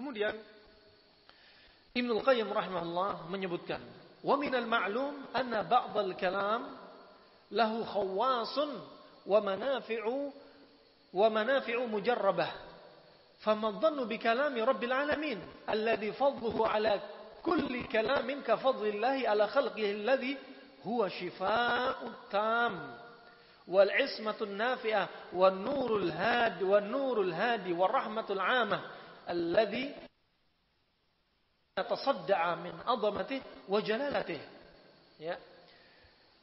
Kemudian Ibnu Qayyim rahimahullah menyebutkan, "Wa minal ma'lum anna ba'd al-kalam lahu khawasun wa manafi'u wa manafi'u mujarrabah." فما الظن بكلام رب العالمين الذي فضله على كل كلام كفضل الله على خلقه الذي هو شفاء التام والعصمة النافئة والنور الهادي والنور الهادي والرحمة العامة alladhi tasadda'a min azamatihi wa jalalatihi. Ya.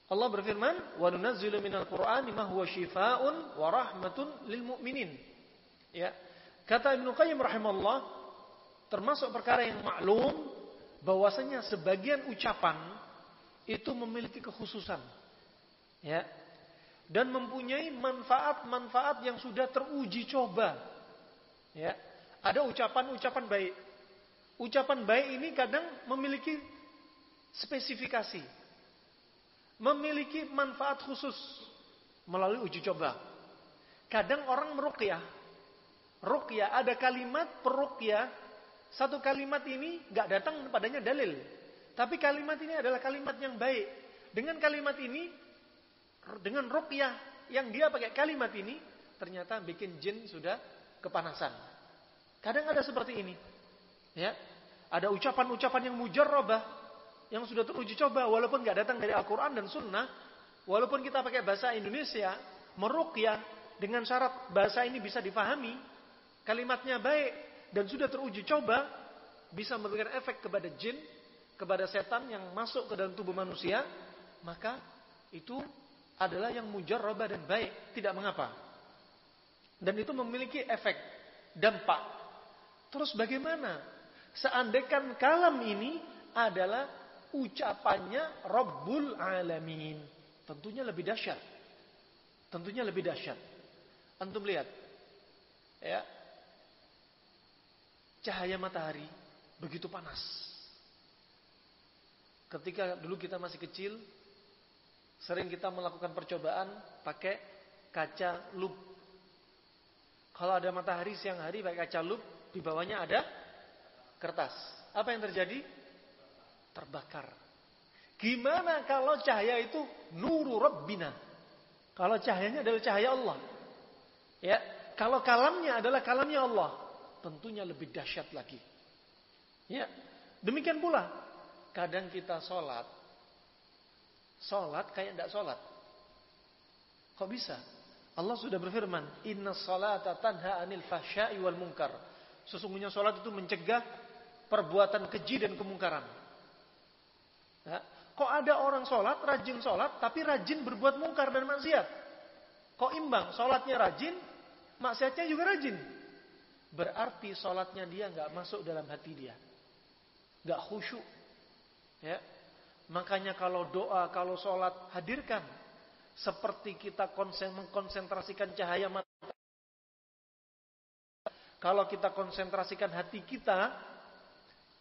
Allah berfirman, "Wa nunazzilu minal Qur'ani ma huwa shifaa'un wa rahmatun lil mu'minin." Ya. Kata Ibnu Qayyim rahimahullah, termasuk perkara yang maklum bahwasanya sebagian ucapan itu memiliki kekhususan. Ya. Dan mempunyai manfaat-manfaat yang sudah teruji coba. Ya. Ada ucapan-ucapan baik. Ucapan baik ini kadang memiliki spesifikasi. Memiliki manfaat khusus melalui uji coba. Kadang orang meruqyah. Ruqyah ada kalimat peruqyah. Satu kalimat ini gak datang padanya dalil. Tapi kalimat ini adalah kalimat yang baik. Dengan kalimat ini dengan ruqyah yang dia pakai kalimat ini ternyata bikin jin sudah kepanasan. Kadang ada seperti ini. Ya. Ada ucapan-ucapan yang mujarrabah yang sudah teruji coba walaupun nggak datang dari Al-Qur'an dan Sunnah, walaupun kita pakai bahasa Indonesia, meruqyah dengan syarat bahasa ini bisa difahami, kalimatnya baik dan sudah teruji coba bisa memberikan efek kepada jin, kepada setan yang masuk ke dalam tubuh manusia, maka itu adalah yang mujarrabah dan baik, tidak mengapa. Dan itu memiliki efek, dampak. Terus bagaimana? Seandainya kalam ini adalah ucapannya Rabbul Alamin. Tentunya lebih dahsyat. Tentunya lebih dahsyat. Antum lihat. Ya. Cahaya matahari begitu panas. Ketika dulu kita masih kecil, Sering kita melakukan percobaan pakai kaca lup. Kalau ada matahari siang hari pakai kaca lup, di bawahnya ada kertas. Apa yang terjadi? Terbakar. Gimana kalau cahaya itu nuru rabbina? Kalau cahayanya adalah cahaya Allah. Ya, kalau kalamnya adalah kalamnya Allah, tentunya lebih dahsyat lagi. Ya, demikian pula kadang kita sholat Sholat kayak tidak sholat. Kok bisa? Allah sudah berfirman, Inna salata tanha anil fahsyai wal munkar. Sesungguhnya sholat itu mencegah perbuatan keji dan kemungkaran. Ya. Kok ada orang sholat, rajin sholat, tapi rajin berbuat mungkar dan maksiat? Kok imbang? Sholatnya rajin, maksiatnya juga rajin. Berarti sholatnya dia nggak masuk dalam hati dia. nggak khusyuk. Ya. Makanya kalau doa, kalau sholat, hadirkan. Seperti kita konsen, mengkonsentrasikan cahaya mata. Kalau kita konsentrasikan hati kita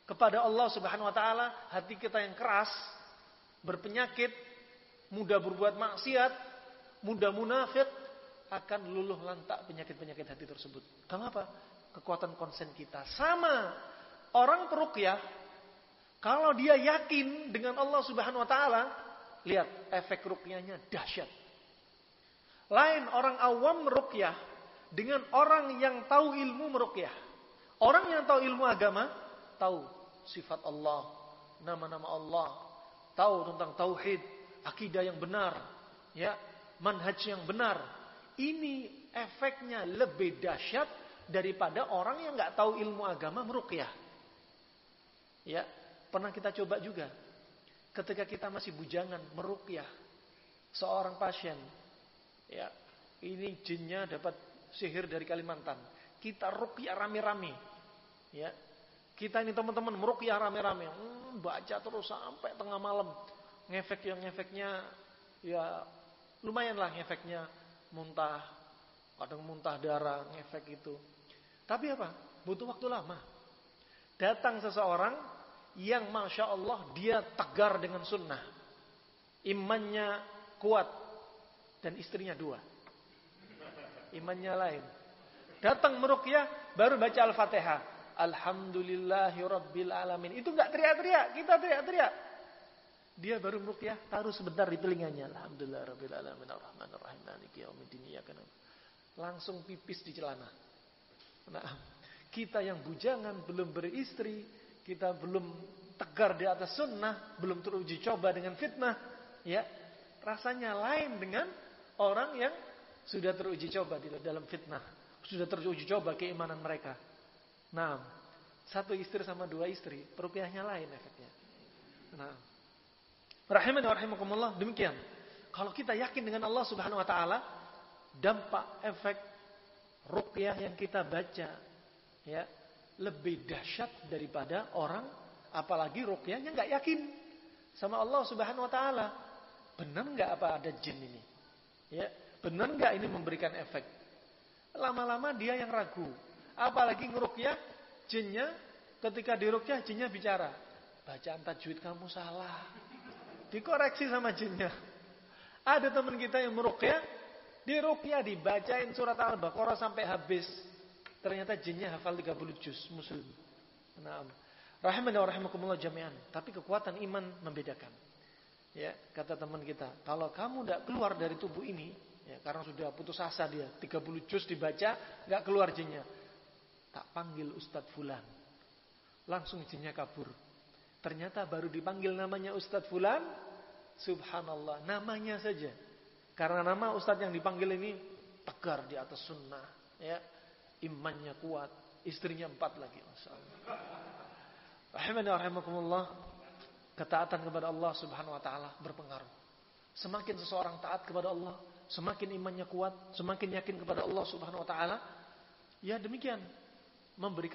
kepada Allah subhanahu wa ta'ala, hati kita yang keras, berpenyakit, mudah berbuat maksiat, mudah munafik, akan luluh lantak penyakit-penyakit hati tersebut. Kenapa? Kekuatan konsen kita. Sama. Orang perukyah kalau dia yakin dengan Allah Subhanahu wa taala, lihat efek rukyahnya dahsyat. Lain orang awam merukyah dengan orang yang tahu ilmu merukyah. Orang yang tahu ilmu agama tahu sifat Allah, nama-nama Allah, tahu tentang tauhid, akidah yang benar, ya, manhaj yang benar. Ini efeknya lebih dahsyat daripada orang yang nggak tahu ilmu agama merukyah. Ya, Pernah kita coba juga. Ketika kita masih bujangan, merukyah seorang pasien. Ya, ini jinnya dapat sihir dari Kalimantan. Kita rukyah rame-rame. Ya, kita ini teman-teman merukyah rame-rame. Hmm, baca terus sampai tengah malam. Ngefek yang ngefeknya ya lumayan lah ngefeknya muntah. Kadang muntah darah, ngefek itu. Tapi apa? Butuh waktu lama. Datang seseorang yang masya Allah dia tegar dengan sunnah, imannya kuat dan istrinya dua, imannya lain. Datang merukyah baru baca al-fatihah, Alhamdulillahi Rabbil Alamin. Itu nggak teriak-teriak, kita teriak-teriak. Dia baru merukyah, taruh sebentar di telinganya. Alhamdulillah Rabbil Alamin Ar-Rahman Ar-Rahim Maliki Langsung pipis di celana. Nah, kita yang bujangan belum beristri, kita belum tegar di atas sunnah, belum teruji coba dengan fitnah, ya rasanya lain dengan orang yang sudah teruji coba di dalam fitnah, sudah teruji coba keimanan mereka. Nah, satu istri sama dua istri, perupiahnya lain efeknya. Nah, rahimani rahimakumullah, demikian. Kalau kita yakin dengan Allah Subhanahu wa taala, dampak efek ruqyah yang kita baca ya lebih dahsyat daripada orang apalagi ruqyahnya nggak yakin sama Allah Subhanahu wa taala. Benar nggak apa ada jin ini? Ya, benar nggak ini memberikan efek? Lama-lama dia yang ragu. Apalagi ngerukyah jinnya ketika dirukyah jinnya bicara. Bacaan tajwid kamu salah. Dikoreksi sama jinnya. Ada teman kita yang merukyah, dirukyah dibacain surat Al-Baqarah sampai habis. Ternyata jinnya hafal 30 juz muslim. Nah, rahimani wa rahimakumullah jami'an. Tapi kekuatan iman membedakan. Ya, kata teman kita, kalau kamu tidak keluar dari tubuh ini, ya, karena sudah putus asa dia, 30 juz dibaca, nggak keluar jinnya. Tak panggil Ustadz Fulan. Langsung jinnya kabur. Ternyata baru dipanggil namanya Ustadz Fulan, subhanallah, namanya saja. Karena nama Ustadz yang dipanggil ini tegar di atas sunnah, ya, imannya kuat, istrinya empat lagi, masya Allah. Ketaatan kepada Allah Subhanahu wa taala berpengaruh. Semakin seseorang taat kepada Allah, semakin imannya kuat, semakin yakin kepada Allah Subhanahu wa taala, ya demikian memberikan